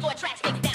four tracks,